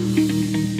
Música